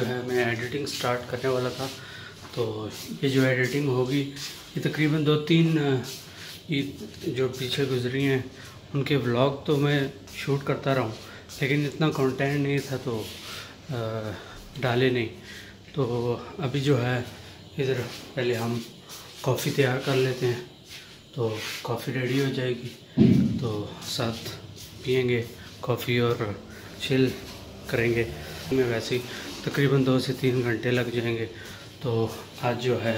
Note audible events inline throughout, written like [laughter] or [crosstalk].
करने वाला था। तो ये जो एडिटिंग होगी ये तकरीबन दो तीन ये जो पीछे गुजरी हैं उनके व्लॉग तो मैं शूट करता रहा हूँ लेकिन इतना कंटेंट नहीं था तो आ, डाले नहीं। तो अभी जो है इधर पहले हम कॉफ़ी तैयार कर लेते हैं तो कॉफ़ी रेडी हो जाएगी। तो साथ पियेंगे कॉफ़ी और चिल करेंगे। में वैसे ही तकरीबन दो से तीन घंटे लग जाएँगे। तो आज जो है,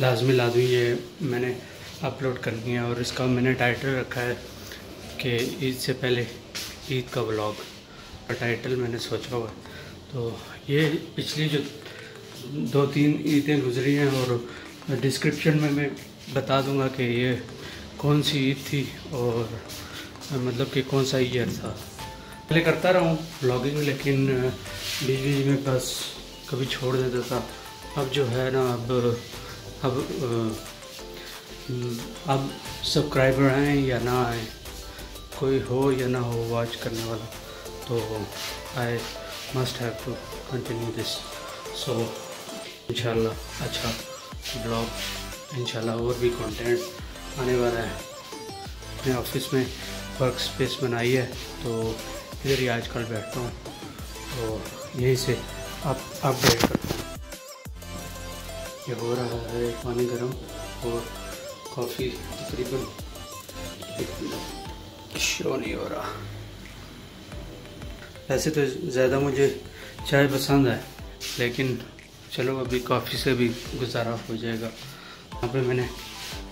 लाजमी लाजमी ये मैंने अपलोड करनी है और इसका मैंने टाइटल रखा है कि ईद से पहले ईद का ब्लॉग और टाइटल मैंने सोचा हुआ तो ये पिछली जो दो तीन ईदें गुजरी हैं और डिस्क्रिप्शन में मैं बता दूँगा कि ये कौन सी ईद थी और मतलब कि कौन सा ईयर था। पहले करता रहा हूँ ब्लॉगिंग लेकिन बीच बीच में बस कभी छोड़ देता था। अब जो है ना, अब अब अब सब्सक्राइबर आए या ना आए, कोई हो या ना हो वॉच करने वाला तो I must have to continue this so इंशाल्लाह अच्छा ब्लॉग इंशाल्लाह और भी कंटेंट आने वाला है। अपने ऑफ़िस में वर्क स्पेस बनाई है तो इधर ही आजकल बैठता हूँ। तो यहीं से आप अपडेट करता हूँ। ये हो रहा है पानी गर्म और कॉफ़ी तकरीबन शो नहीं हो रहा। वैसे तो ज़्यादा मुझे चाय पसंद है, लेकिन चलो अभी कॉफ़ी से भी गुजारा हो जाएगा। यहाँ पे मैंने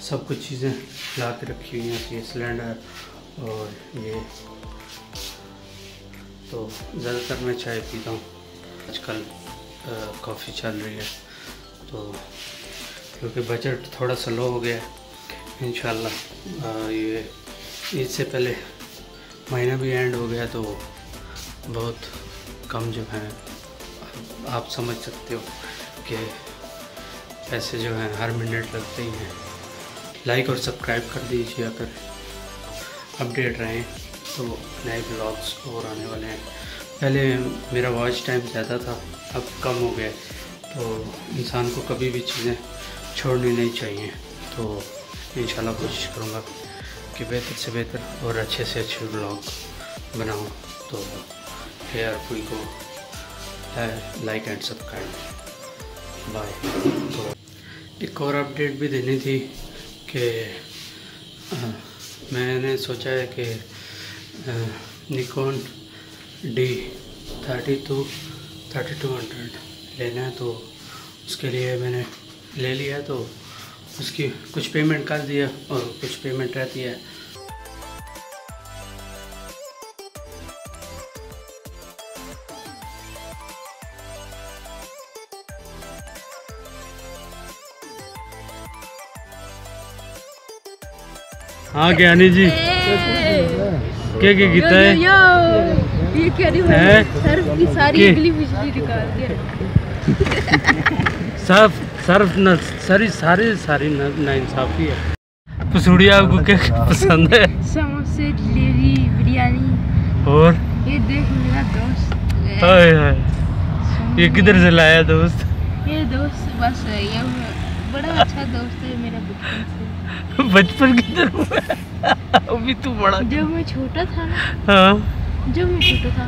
सब कुछ चीज़ें ला के रखी हुई हैं, ये सिलेंडर और ये तो ज़्यादातर मैं चाय पीता हूँ। आजकल कॉफ़ी चल रही है। तो क्योंकि बजट थोड़ा सा लो हो गया इन ये ईद से पहले महीना भी एंड हो गया तो बहुत कम जो है, आप समझ सकते हो कि पैसे जो हैं हर मिनट लगते ही हैं। लाइक और सब्सक्राइब कर दीजिए अगर अपडेट रहें। तो नए ब्लॉग्स और आने वाले हैं। पहले मेरा वॉच टाइम ज़्यादा था, अब कम हो गया तो इंसान को कभी भी चीज़ें छोड़नी नहीं चाहिए। तो इन कोशिश करूँगा कि बेहतर से बेहतर और अच्छे से अच्छे ब्लॉग बनाऊँ। तो हेयर कोई को लाइक एंड सब्सक्राइब बाय तो एक और अपडेट भी देनी थी कि मैंने सोचा है कि Nikon D thirty two thirty two hundred लेना है तो उसके लिए मैंने ले लिया तो उसकी कुछ पेमेंट कर दिया और कुछ पेमेंट रहती है। हाँ ज्ञानी जी। क्या क्या कितना है? ये क्या है सर की सारी अगली बिजली निकाल दिया सर्फ सर्फ न सारी सारी सारी ना इंसाफी है पसूड़ी आपको क्या पसंद है? समोसे जलेबी बिरयानी। और? ये देख मेरा दोस्त हाय हाय। ये किधर से लाया दोस्त? ये दोस्त बस ये बड़ा अच्छा दोस्त है मेरा बचपन से। बचपन किधर हुआ? अभी तू बड़ा जब मैं छोटा था ना हाँ। जब मैं छोटा था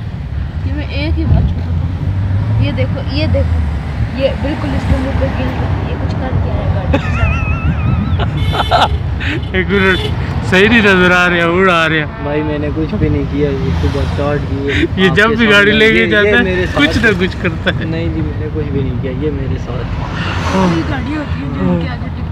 ये मैं एक ही बार छोटा था। ये देखो ये देखो ये बिल्कुल इसके मुँह पे गिर ये कुछ कर दिया है गाड़ी [laughs] एक मिनट सही नहीं नज़र आ रहा उड़ आ रहा। भाई मैंने कुछ भी नहीं किया ये तो बस स्टार्ट की ये जब भी गाड़ी लेके जाता है कुछ ना कुछ करता है। नहीं जी मैंने कुछ भी नहीं किया ये मेरे साथ। गाड़ी होती है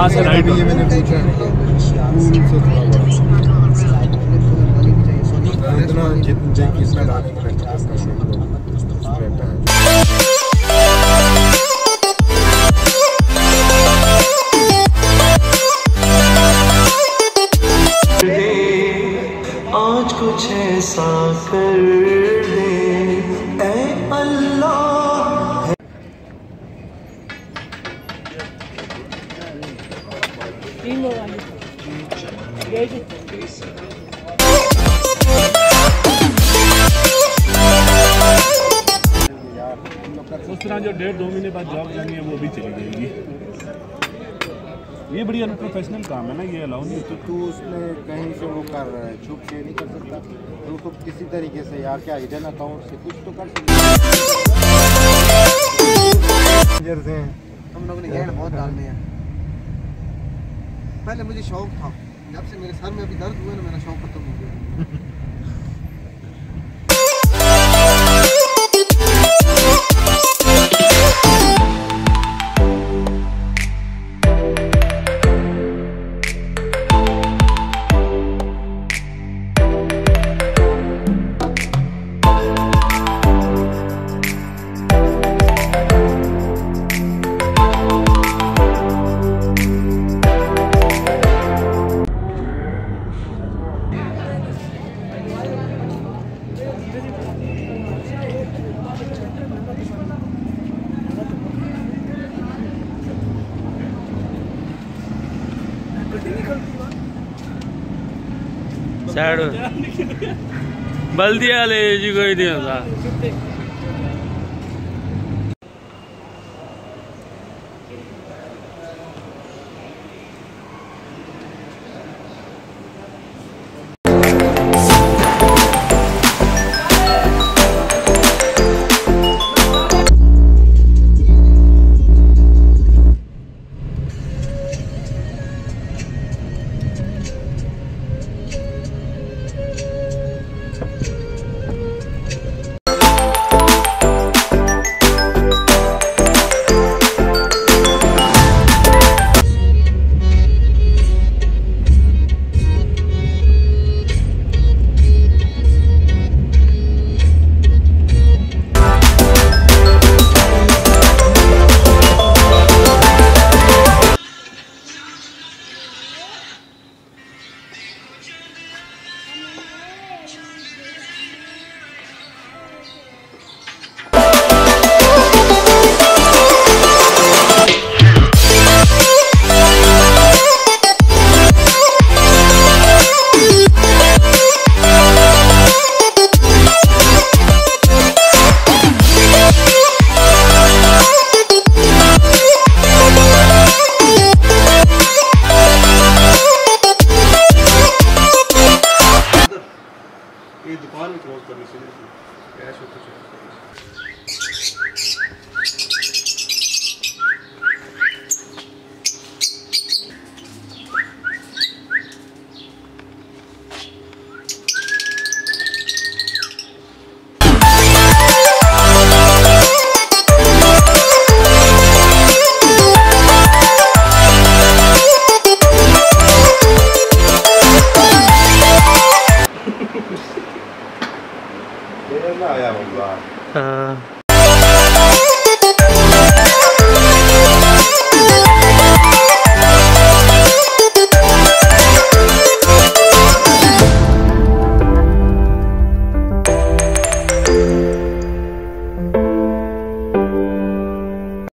यहाँ से राइट ये मैंने पूछा। इतना जितना कितना डाली रहता रहता है। उस तरह जो डेढ़ दो महीने बाद जॉब जानी है वो भी चली जाएगी। ये बड़ी अनप्रोफेशनल काम है ना ये अलाउ नहीं तो तू उसमें कहीं से वो कर रहा है छुप के नहीं कर सकता। तो तो किसी तरीके से यार क्या हिडन अकाउंट से कुछ तो कर सकता हम लोगों ने बहुत डालने हैं। पहले मुझे शौक था। जब से मेरे सर में अभी दर्द हुआ ना, मेरा शौक खत्म हो गया। [laughs] साइड बल्दी वाले जी कोई नहीं होता ये ना आया होगा हाँ